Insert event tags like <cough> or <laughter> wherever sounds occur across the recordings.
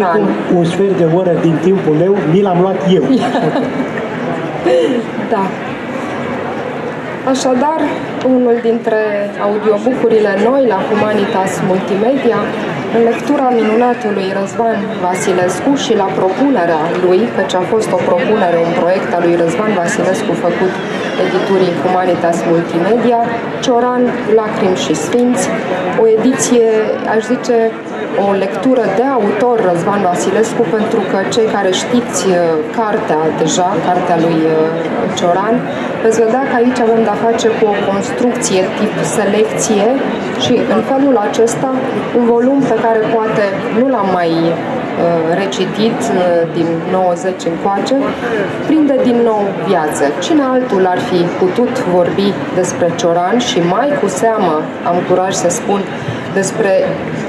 Și cum un sfert de oră din timpul meu mi l-am luat eu. <laughs> da. Așadar, unul dintre audiobucurile noi la Humanitas Multimedia, în lectura minunatului Răzvan Vasilescu și la propunerea lui, căci a fost o propunere, un proiect al lui Răzvan Vasilescu făcut editurii Humanitas Multimedia, Cioran, Lacrimi și Sfinți, o ediție, aș zice, o lectură de autor Răzvan Vasilescu, pentru că cei care știți uh, cartea deja, cartea lui uh, Cioran, veți vedea că aici avem de-a face cu o construcție tip selecție și în felul acesta un volum pe care poate nu l-am mai uh, recitit din 90 încoace, prinde din nou viață. Cine altul ar fi putut vorbi despre Cioran și mai cu seamă, am curaj să spun, despre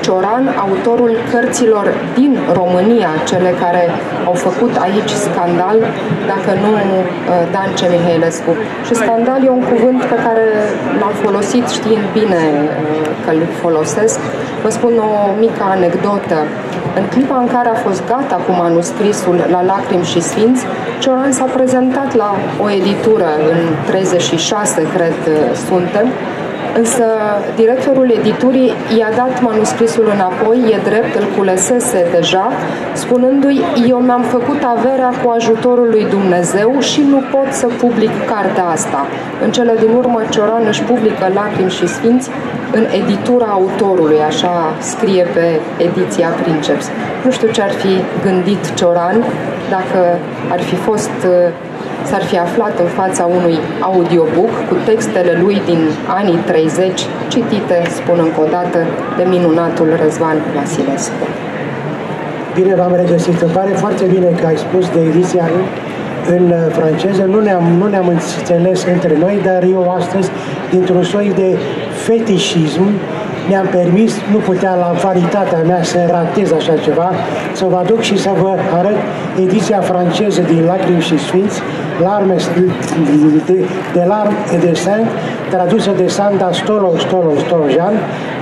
Cioran, autorul cărților din România, cele care au făcut aici scandal, dacă nu uh, Dan C. Mihailescu. Și scandal e un cuvânt pe care l-am folosit știind bine uh, că îl folosesc. Vă spun o mică anecdotă. În clipa în care a fost gata cu manuscrisul la Lacrimi și Sfinți, Cioran s-a prezentat la o editură în 36, cred, uh, suntem, Însă directorul editurii i-a dat manuscrisul înapoi, e drept, îl culesese deja, spunându-i, eu mi-am făcut averea cu ajutorul lui Dumnezeu și nu pot să public cartea asta. În cele din urmă, Cioran își publică Lacrimi și Sfinți în editura autorului, așa scrie pe ediția Princeps. Nu știu ce ar fi gândit Cioran dacă ar fi fost s-ar fi aflat în fața unui audiobook cu textele lui din anii 30, citite, spun încă o dată, de minunatul Răzvan Vasilescu. Bine v-am regăsit. Îmi pare foarte bine că ai spus de ediția în uh, franceză. Nu ne-am, nu ne-am înțeles între noi, dar eu astăzi, dintr-un soi de fetișism, mi-am permis, nu puteam la varitatea mea să ratez așa ceva, să vă aduc și să vă arăt ediția franceză din Lacrimi și Sfinți, Larmes de, de Larme et de Saint, tradusă de Sanda Stolo Stolo Stolojan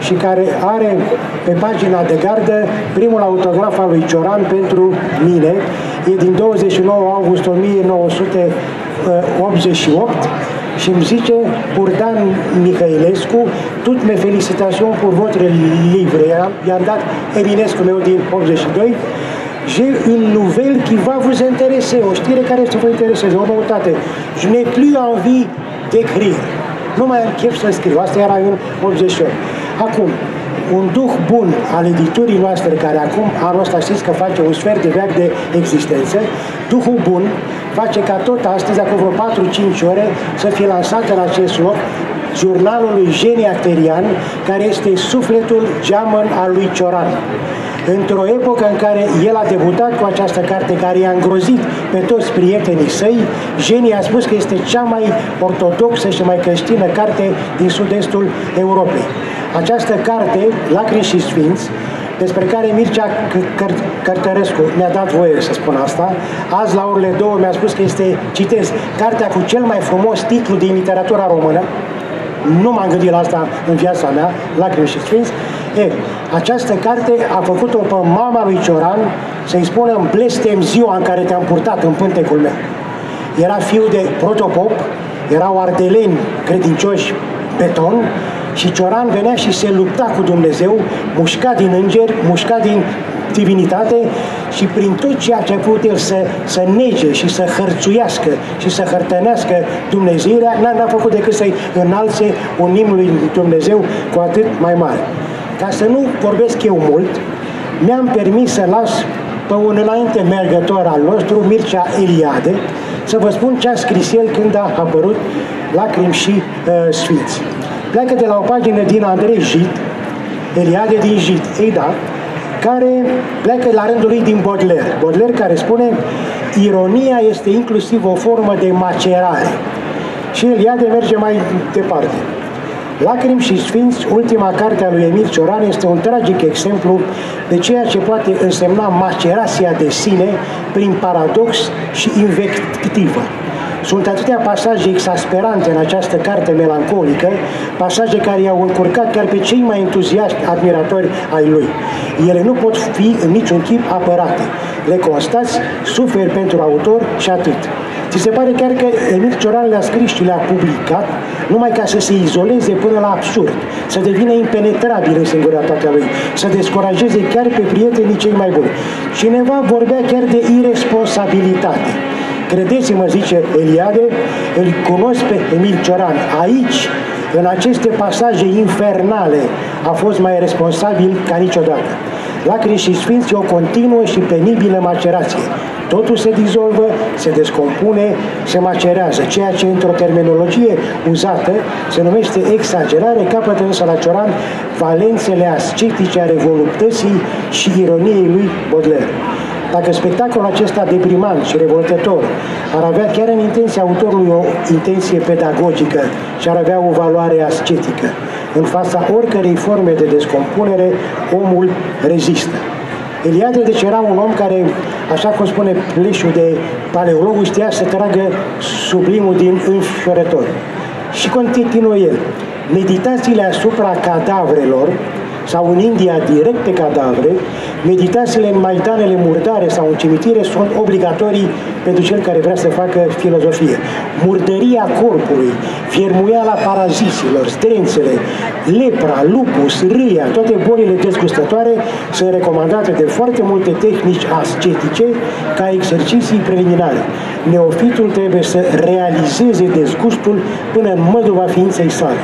și care are pe pagina de gardă primul autograf al lui Cioran pentru mine. E din 29 august 1988 și îmi zice Burdan Mihailescu, toutes mes félicitations pour votre livre. I-am dat Eminescu meu din 82 j'ai une nouvelle qui va vous intéresser, o știre care să vă intereseze, o noutate. Je n'ai plus envie d'écrire. Nu mai am chef să scriu. Asta era în 88. Acum, un duh bun al editurii noastre, care acum anul ăsta știți că face un sfert de veac de existență, duhul bun face ca tot astăzi, acum vreo 4-5 ore, să fie lansat în acest loc jurnalul lui Geni Acterian, care este sufletul geamăn al lui Cioran. Într-o epocă în care el a debutat cu această carte care i-a îngrozit pe toți prietenii săi, Geni a spus că este cea mai ortodoxă și mai creștină carte din sud-estul Europei. Această carte, Lacrimi și Sfinți, despre care Mircea Cărtărescu mi-a dat voie să spun asta. Azi la orele două mi-a spus că este, citez, cartea cu cel mai frumos titlu din literatura română. Nu m-am gândit la asta în viața mea, Lacrimi și Sfinți. E, această carte a făcut-o pe mama lui Cioran să-i spună în blestem ziua în care te-am purtat în pântecul meu. Era fiu de protopop, erau ardeleni credincioși beton, și Cioran venea și se lupta cu Dumnezeu, mușca din îngeri, mușca din divinitate și prin tot ceea ce a putut el să, să nege și să hărțuiască și să hărtănească Dumnezeirea, n-a făcut decât să-i înalțe un imn lui Dumnezeu cu atât mai mare. Ca să nu vorbesc eu mult, mi-am permis să las pe un înainte mergător al nostru, Mircea Eliade, să vă spun ce a scris el când a apărut Lacrimi și uh, Sfinți pleacă de la o pagină din Andrei Jit, Eliade din Jit, ei da, care pleacă la rândul lui din Baudelaire. Baudelaire care spune ironia este inclusiv o formă de macerare. Și Eliade merge mai departe. Lacrim și Sfinți, ultima carte a lui Emil Cioran, este un tragic exemplu de ceea ce poate însemna macerația de sine prin paradox și invectivă. Sunt atâtea pasaje exasperante în această carte melancolică, pasaje care i-au încurcat chiar pe cei mai entuziaști admiratori ai lui. Ele nu pot fi în niciun chip apărate. Le constați, suferi pentru autor și atât. Ți se pare chiar că Emil Cioran le-a scris și le-a publicat numai ca să se izoleze până la absurd, să devină impenetrabil în singurătatea lui, să descurajeze chiar pe prietenii cei mai buni. Cineva vorbea chiar de irresponsabilitate. Credeți-mă, zice Eliade, îl cunosc pe Emil Cioran. Aici, în aceste pasaje infernale, a fost mai responsabil ca niciodată. Lacrimi și sfinți o continuă și penibilă macerație. Totul se dizolvă, se descompune, se macerează, ceea ce într-o terminologie uzată se numește exagerare, capătă însă la Cioran valențele ascetice ale voluptății și ironiei lui Baudelaire. Dacă spectacolul acesta deprimant și revoltător ar avea chiar în intenția autorului o intenție pedagogică și ar avea o valoare ascetică, în fața oricărei forme de descompunere, omul rezistă. Eliade deci era un om care, așa cum spune pleșul de paleolog, știa să tragă sublimul din înfiorător. Și continuă el. Meditațiile asupra cadavrelor sau în India direct pe cadavre, meditațiile în maidanele murdare sau în cimitire sunt obligatorii pentru cel care vrea să facă filozofie. Murdăria corpului, fiermuiala paraziților, strențele, lepra, lupus, râia, toate bolile dezgustătoare sunt recomandate de foarte multe tehnici ascetice ca exerciții preliminare. Neofitul trebuie să realizeze dezgustul până în măduva ființei sale.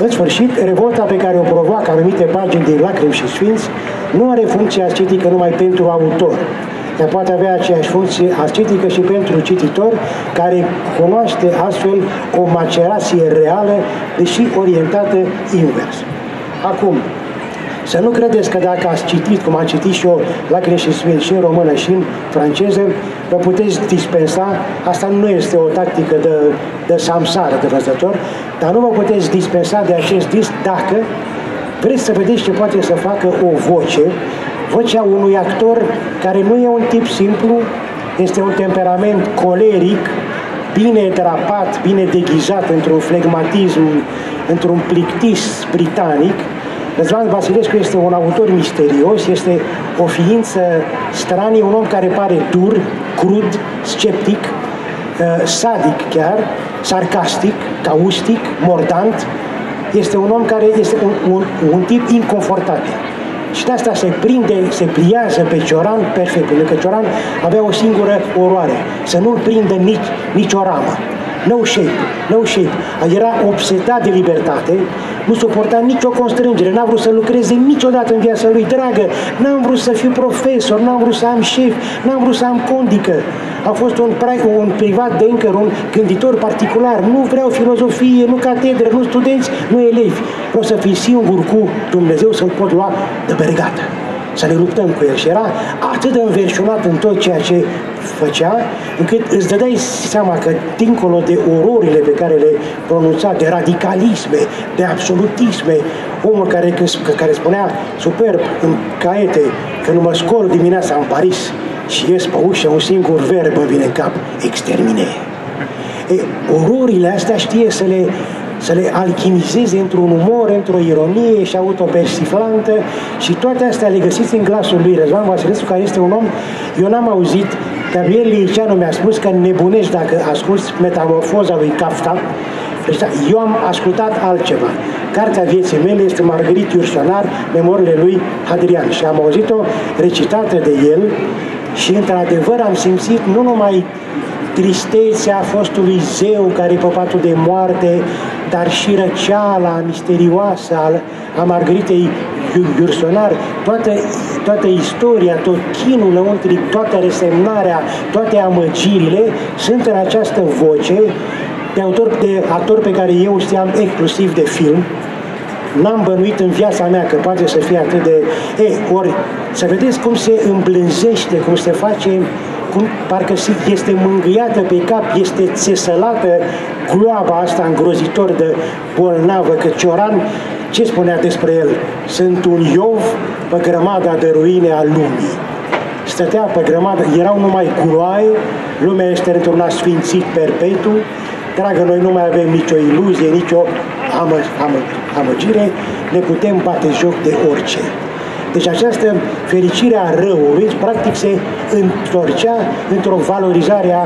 În sfârșit, revolta pe care o provoacă anumite pagini din lacrimi și sfinți nu are funcție ascetică numai pentru autor, ea poate avea aceeași funcție ascetică și pentru cititor, care cunoaște astfel o macerație reală, deși orientată invers. Acum, să nu credeți că dacă ați citit, cum am citit și eu la și Sfânt și în română și în franceză, vă puteți dispensa, asta nu este o tactică de, de samsară de văzător, dar nu vă puteți dispensa de acest disc dacă vreți să vedeți ce poate să facă o voce, vocea unui actor care nu e un tip simplu, este un temperament coleric, bine drapat, bine deghizat într-un flegmatism, într-un plictis britanic, Răzvan Vasilescu este un autor misterios, este o ființă stranie, un om care pare dur, crud, sceptic, uh, sadic chiar, sarcastic, caustic, mordant. Este un om care este un, un, un tip inconfortabil. Și de asta se prinde, se pliază pe Cioran perfect, pentru că Cioran avea o singură oroare, să nu-l prindă nici, nici o ramă. No shape, no shape. Era obsedat de libertate, nu suporta nicio constrângere, n-a vrut să lucreze niciodată în viața lui dragă, n-am vrut să fiu profesor, n-am vrut să am șef, n-am vrut să am condică. A fost un, un privat banker, un gânditor particular, nu vreau filozofie, nu catedră, nu studenți, nu elevi. Vreau să fiu singur cu Dumnezeu să-l pot lua de bergată să ne luptăm cu el. Și era atât de înverșunat în tot ceea ce făcea, încât îți dădeai seama că dincolo de ororile pe care le pronunța, de radicalisme, de absolutisme, omul care, care spunea superb în caiete că nu mă scol dimineața în Paris și ies pe ușă un singur verb mă vine în cap, extermine. E, ororile astea știe să le să le alchimizeze într-un umor, într-o ironie și autopersiflantă. Și toate astea le găsiți în glasul lui Răzvan Vasilescu, care este un om, eu n-am auzit, Gabriel Liceanu mi-a spus că nebunești dacă asculți metamorfoza lui Kafka, deci, eu am ascultat altceva. Cartea vieții mele este Margarit Iursonar, memoriile lui Hadrian. Și am auzit-o recitată de el și într-adevăr am simțit nu numai tristețea fostului zeu care e pe patul de moarte, dar și răceala misterioasă al, a Margaritei Iursonar, toată, toată istoria, tot chinul lăuntric, toată resemnarea, toate amăgirile sunt în această voce de autor, de actor pe care eu știam exclusiv de film, n-am bănuit în viața mea că poate să fie atât de... E, ori să vedeți cum se îmblânzește, cum se face cum parcă este mângâiată pe cap, este țesălată gloaba asta îngrozitor de bolnavă, că Cioran, ce spunea despre el? Sunt un Iov pe grămada de ruine a lumii. stătea pe grămadă, erau numai culoaie, lumea este într-un asfințit perpetu, dragă, noi nu mai avem nicio iluzie, nicio amă, amă, amăgire, ne putem bate joc de orice. Deci această fericire a răului, practic, se întorcea într-o valorizare a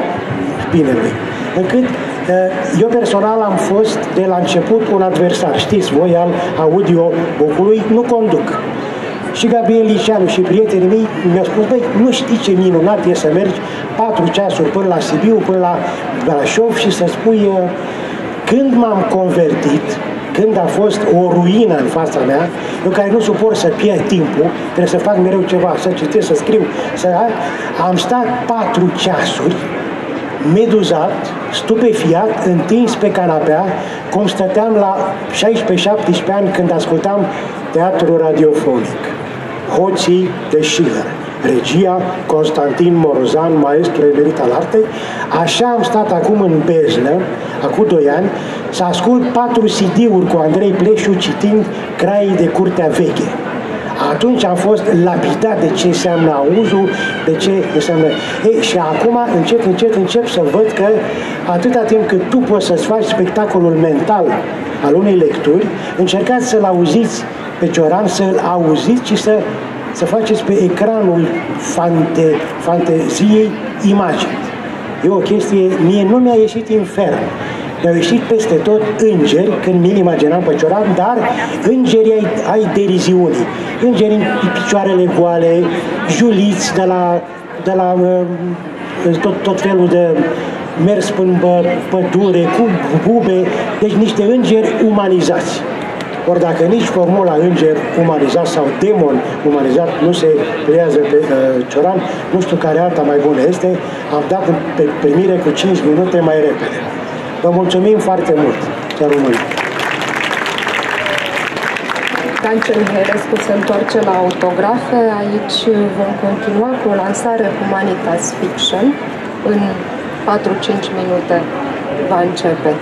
binelui. Încât eh, eu personal am fost de la început un adversar, știți voi, al audio-bookului, nu conduc. Și Gabriel Liceanu și prietenii mei mi-au spus, băi, nu știi ce minunat e să mergi patru ceasuri până la Sibiu, până la Brașov și să spui eh, când m-am convertit, când a fost o ruină în fața mea, în care nu suport să pierd timpul, trebuie să fac mereu ceva, să citesc, să scriu, să... am stat patru ceasuri meduzat, stupefiat, întins pe canapea, cum stăteam la 16-17 ani când ascultam teatru radiofonic. Hoții de Schiller, regia Constantin Morozan, maestru emerit al artei, așa am stat acum în beznă, acum 2 ani, să ascult patru CD-uri cu Andrei Pleșu citind Craii de Curtea Veche atunci am fost lapidat de ce înseamnă auzul, de ce înseamnă... Ei, și acum, încet, încet, încep să văd că atâta timp cât tu poți să-ți faci spectacolul mental al unei lecturi, încercați să-l auziți pe Cioran, să-l auziți și să, să faceți pe ecranul fante, fanteziei imagini. E o chestie, mie nu mi-a ieșit infern mi-au ieșit peste tot îngeri, când mi imaginam pe Cioran, dar îngerii ai, ai deriziunii. Îngeri în picioarele goale, juliți de la, de la uh, tot, tot felul de mers până pădure, cu bube, deci niște îngeri umanizați. Ori dacă nici formula înger umanizat sau demon umanizat nu se pliază pe uh, Cioran, nu știu care alta mai bună este, am dat pe primire cu 5 minute mai repede. Vă mulțumim foarte mult. Chiar român. Dancel Mihailescu se întoarce la autografe. Aici vom continua cu o lansare Humanitas Fiction. În 4-5 minute va începe.